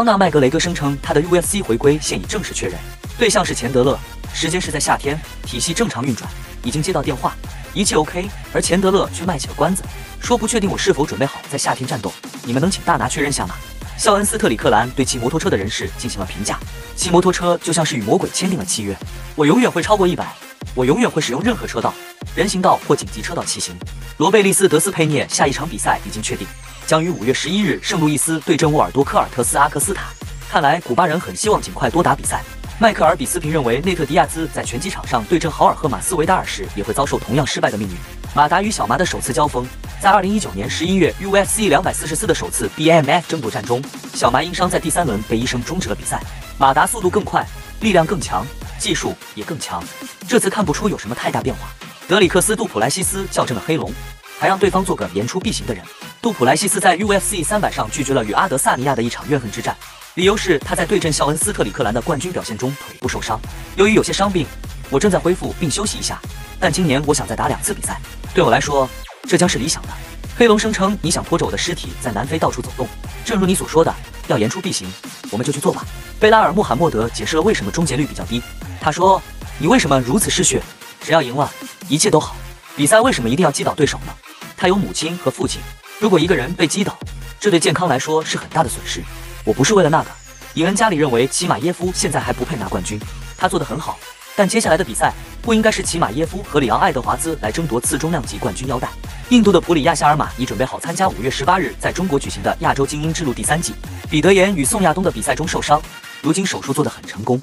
康纳·麦格雷戈声称他的 UFC 回归现已正式确认，对象是钱德勒，时间是在夏天，体系正常运转，已经接到电话，一切 OK。而钱德勒却卖起了关子，说不确定我是否准备好在夏天战斗，你们能请大拿确认下吗？肖恩斯特里克兰对骑摩托车的人士进行了评价，骑摩托车就像是与魔鬼签订了契约，我永远会超过一百，我永远会使用任何车道，人行道或紧急车道骑行。罗贝利斯·德斯佩涅下一场比赛已经确定。将于五月十一日圣路易斯对阵沃尔多科尔特斯阿克斯塔。看来古巴人很希望尽快多打比赛。迈克尔比斯平认为内特迪亚兹在拳击场上对阵豪尔赫马斯维达尔时也会遭受同样失败的命运。马达与小麻的首次交锋，在二零一九年十一月 UFC 两百四十四的首次 BMF 争夺战中，小麻因伤在第三轮被医生终止了比赛。马达速度更快，力量更强，技术也更强，这次看不出有什么太大变化。德里克斯杜普莱西斯校正了黑龙。还让对方做个言出必行的人。杜普莱西斯在 UFC 三百上拒绝了与阿德萨尼亚的一场怨恨之战，理由是他在对阵肖恩斯特里克兰的冠军表现中腿部受伤。由于有些伤病，我正在恢复并休息一下。但今年我想再打两次比赛，对我来说这将是理想的。黑龙声称你想拖着我的尸体在南非到处走动，正如你所说的，要言出必行，我们就去做吧。贝拉尔穆罕默德解释了为什么终结率比较低。他说：“你为什么如此嗜血？只要赢了，一切都好。比赛为什么一定要击倒对手呢？”他有母亲和父亲，如果一个人被击倒，这对健康来说是很大的损失。我不是为了那个。伊恩加里认为齐马耶夫现在还不配拿冠军，他做得很好，但接下来的比赛不应该是齐马耶夫和里昂爱德华兹来争夺次重量级冠军腰带。印度的普里亚夏尔马已准备好参加五月十八日在中国举行的亚洲精英之路第三季。彼得岩与宋亚东的比赛中受伤，如今手术做得很成功。